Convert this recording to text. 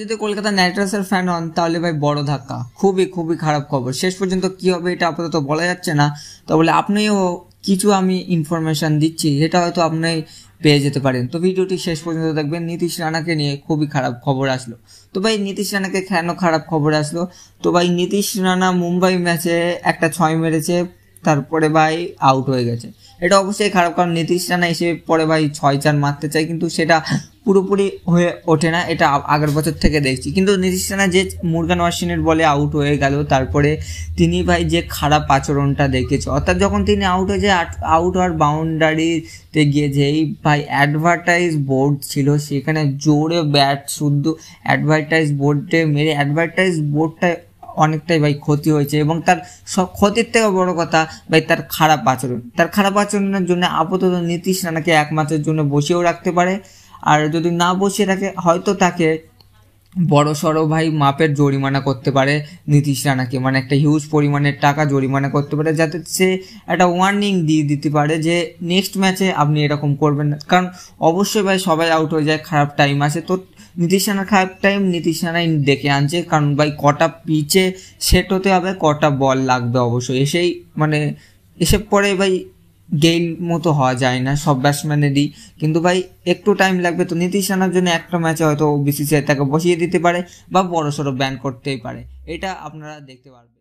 যদি কলকাতা নাইট রাইডার্সের ফ্যান হন, তাহলে ভাই বড় ধাক্কা। খুবই খুবই খারাপ খবর। শেষ পর্যন্ত কি হবে এটা আপাতত বলা যাচ্ছে না। তো বলে আপনিও কিছু আমি ইনফরমেশন দিচ্ছি যেটা হয়তো আপনি পেয়ে যেতে পারেন। তো ভিডিওটি শেষ পর্যন্ত দেখবেন। নীতিশ রানাকে নিয়ে খুবই খারাপ খবর আসলো। তো ভাই, নীতিশ রানাকে কেন খারাপ খবর আসলো? তো ভাই, নীতিশ রানা মুম্বাই ম্যাচে একটা ছয় মেরেছে, তারপরে ভাই আউট হয়ে গেছে। এটা অবশ্যই খারাপ, কারণ নীতিশ রানা এসে পরে ভাই ছয় চার মারতে চায়, কিন্তু সেটা পুরোপুরি হয়ে ওঠে না, এটা আগের বছর থেকে দেখছি। কিন্তু নীতিশ রানা যে মুরগান ওয়াসিনের বলে আউট হয়ে গেল, তারপরে তিনি ভাই যে খারাপ আচরণটা দেখেছে, অর্থাৎ যখন তিনি আউট হয়ে যায় আউট হওয়ার বাউন্ডারিতে গিয়ে যেই ভাই অ্যাডভার্টাইজ বোর্ড ছিল, সেখানে জোরে ব্যাট শুদ্ধ অ্যাডভার্টাইজ বোর্ডে মেরে অ্যাডভার্টাইজ বোর্ডটায় অনেকটাই ভাই ক্ষতি হয়েছে এবং তার সব ক্ষতির থেকে বড় কথা ভাই তার খারাপ আচরণ। তার খারাপ আচরণের জন্য আপাতত নীতিশ রানাকে এক মাসের জন্য বসিয়েও রাখতে পারে। আর যদি না বসিয়ে রাখে হয়তো তাকে বড় সড়ো ভাই মাপের জরিমানা করতে পারে, নীতিশ রানাকে। মানে একটা হিউজ পরিমাণের টাকা জরিমানা করতে পারে, যাতে সে একটা ওয়ার্নিং দিয়ে দিতে পারে যে নেক্সট ম্যাচে আপনি এরকম করবেন না। কারণ অবশ্যই ভাই সবাই আউট হয়ে যায়, খারাপ টাইম আসে। তো নীতিশ রানার খারাপ টাইম নীতিশ রানাই ডেকে আনছে। কারণ ভাই কটা পিচে সেট হতে হবে, কটা বল লাগবে অবশ্যই। এসেই মানে এসে পরে ভাই গেইল মতো হওয়া যায় না, সব ব্যাটসম্যানেরই কিন্তু ভাই, একটু টাইম লাগবে তো নীতিশ রানার জন্য একটা ম্যাচে হয়তো বিসিসিআই তাকে বসিয়ে দিতে পারে বা বড় সড়ো ব্যান করতেই পারে। এটা আপনারা দেখতে পারবেন।